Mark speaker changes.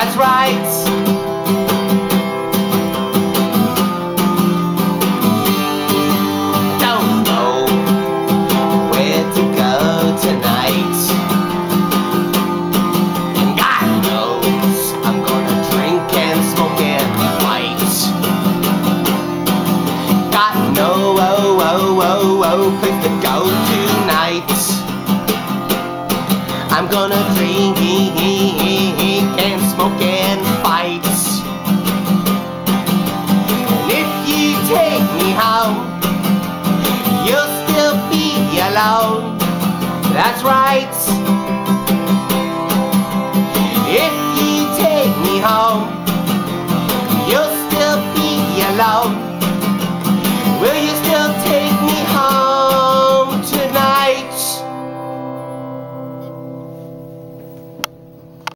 Speaker 1: That's right. place to go tonight. I'm gonna drink take me home You'll still be alone That's right. If you take me home You'll still be alone Will you